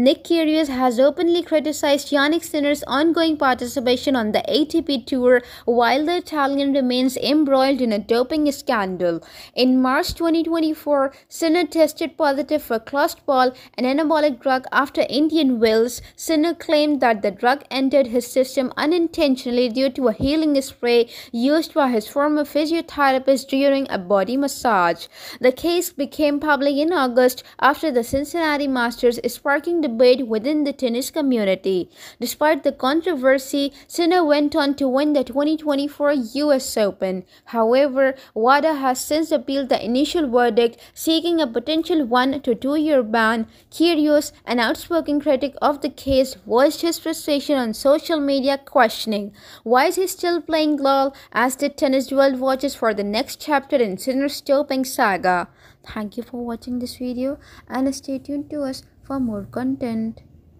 Nick Kyrgios has openly criticized Jannik Sinner's ongoing participation on the ATP Tour while the Italian remains embroiled in a doping scandal. In March 2024, Sinner tested positive for clostebol, an anabolic drug, after Indian Wells. Sinner claimed that the drug entered his system unintentionally due to a healing spray used by his former physiotherapist during a body massage. The case became public in August after the Cincinnati Masters, sparking debate within the tennis community. Despite the controversy, Sinner went on to win the 2024 US Open. However, WADA has since appealed the initial verdict, seeking a potential one to two year ban. Kyrgios, an outspoken critic of the case, voiced his frustration on social media, questioning why is he still playing LOL as the tennis world watches for the next chapter in Sinner's doping saga. Thank you for watching this video and stay tuned to us for more content.